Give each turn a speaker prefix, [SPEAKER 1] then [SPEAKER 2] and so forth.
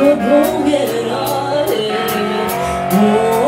[SPEAKER 1] go get it all. Oh.